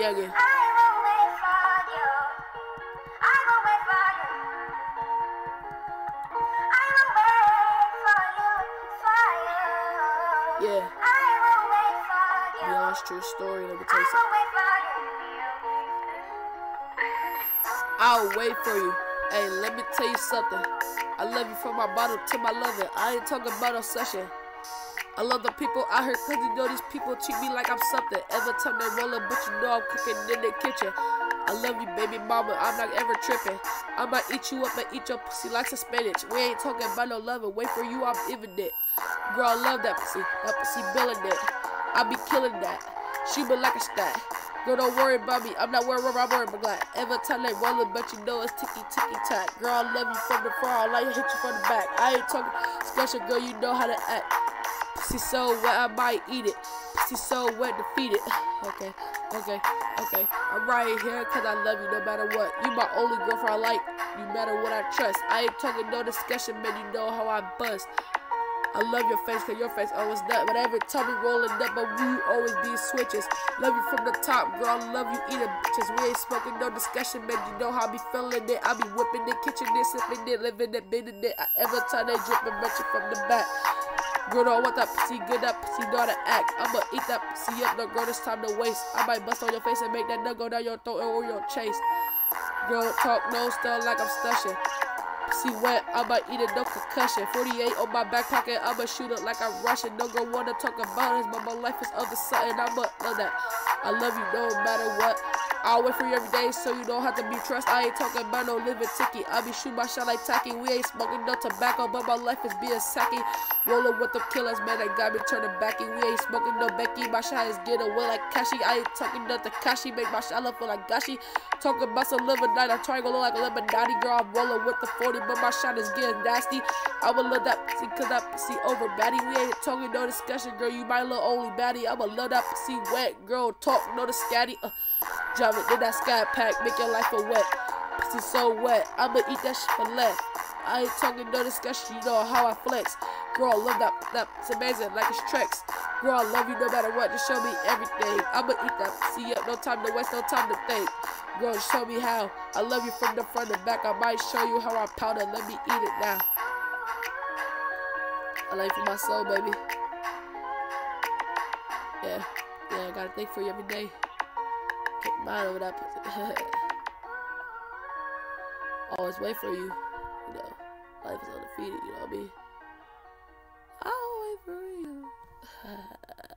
Yeah. Yeah. True story. Let me tell you something. I'll wait for you. Hey, let me tell you something. I love you from my bottom to my lover. I ain't talking about obsession. I love the people out here cause you know these people treat me like I'm something. Every time they roll up, but you know I'm cooking in the kitchen. I love you, baby mama. I'm not ever tripping. I might eat you up and eat your pussy like some spinach. We ain't talking about no loving. Wait for you, I'm even it. Girl, I love that pussy. That pussy billing it. I be killing that. She be like a stat. Girl, don't worry about me. I'm not worried about I'm worried about Every time they rollin', but you know it's ticky ticky tack. Girl, I love you from the far. I like hit you from the back. I ain't talking special, girl. You know how to act. Pussy so wet, I might eat it. Pussy so wet, defeat it. Okay, okay, okay. I'm right here cause I love you no matter what. You my only girlfriend I like. You matter what I trust. I ain't talking no discussion, man. You know how I bust. I love your face cause your face always nut. But every time we rollin' up, but we always be switches. Love you from the top, girl. Love you eating bitches. We ain't smoking no discussion, man. You know how I be feeling it. I be whipping the kitchen, it, sipping it, living it, bending it. I every time they dripping, you from the back. Girl, want that pussy, good know how to act. I'ma eat that pussy up, no girl, it's time to waste. I might bust on your face and make that nut go down your throat or your chase. Girl, talk no still like I'm stushing. Pussy wet, I might eat it, no concussion. 48 on my back pocket, I'ma shoot it like I'm Russian. No girl wanna talk about this, but my life is other something. I'ma know that. I love you no matter what. I'll wait for you every day so you don't have to be trust. I ain't talking about no living ticket. I be shooting my shot like tacky. We ain't smoking no tobacco, but my life is being sacky. Rolling with the killers, man, they got me turning backy. We ain't smoking no Becky. My shot is getting away like Kashi. I ain't talking no Takashi. Make my shot look feel like Gashi. Talking about some living night. I'm trying to look like a Illuminati girl. I'm rolling with the 40, but my shot is getting nasty. I would love that pussy cause that pussy over baddie. We ain't talking no discussion, girl. You my little only baddie. I'ma love that pussy wet, girl. Talk no the scatty. Uh, Drive it in that sky pack, make your life a wet. Pussy so wet, I'ma eat that shit for left. I ain't talking no discussion, you know how I flex. Girl, I love that, that, it's amazing, like it's tricks. Girl, I love you no matter what, just show me everything. I'ma eat that pussy up, no time to waste, no time to think. Girl, show me how. I love you from the front and back, I might show you how I pound it, let me eat it now. I love you for my soul, baby. Yeah, yeah, I gotta think for you every day bottle that always wait for you. You know, life is undefeated, you know what I mean? I'll wait for you.